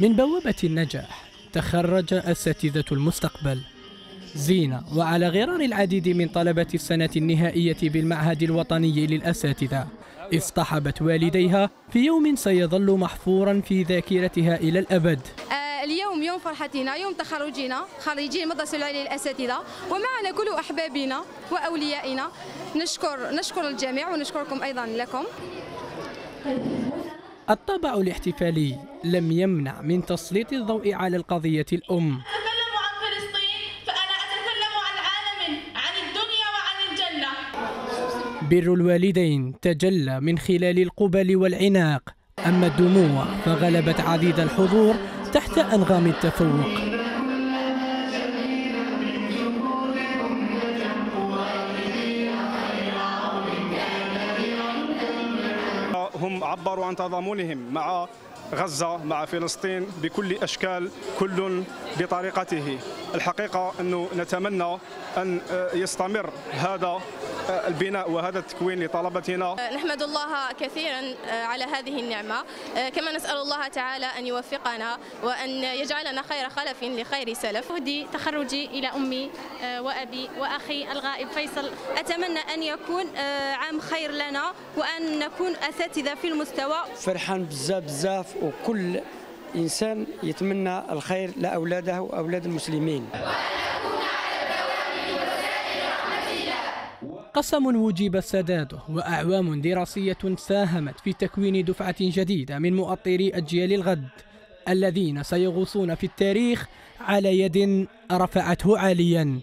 من بوابة النجاح تخرج أساتذة المستقبل. زينة وعلى غرار العديد من طلبة السنة النهائية بالمعهد الوطني للأساتذة اصطحبت والديها في يوم سيظل محفورا في ذاكرتها إلى الأبد. آه، اليوم يوم فرحتنا يوم تخرجنا خريجين المدرسة العليا للأساتذة ومعنا كل أحبابنا وأوليائنا. نشكر نشكر الجميع ونشكركم أيضا لكم. الطابع الاحتفالي لم يمنع من تسليط الضوء على القضية الأم. أتكلم عن فلسطين فأنا أتكلم عن عالم عن الدنيا وعن الجنة. بر الوالدين تجلى من خلال القبل والعناق أما الدموع فغلبت عديد الحضور تحت أنغام التفوق. هم عبروا عن تضامنهم مع غزة مع فلسطين بكل أشكال كل بطريقته. الحقيقة أنه نتمنى أن يستمر هذا البناء وهذا التكوين لطلبتنا. نحمد الله كثيرا على هذه النعمة. كما نسأل الله تعالى أن يوفقنا وأن يجعلنا خير خلف لخير سلف. أهدي تخرجي إلى أمي وأبي وأخي الغائب فيصل. أتمنى أن يكون عام خير لنا وأن نكون أساتذة في المستوى. فرحان بزاف بزاف. وكل إنسان يتمنى الخير لأولاده وأولاد المسلمين. قسم وجب سداده وأعوام دراسية ساهمت في تكوين دفعة جديدة من مؤطري أجيال الغد الذين سيغوصون في التاريخ على يد رفعته عاليا.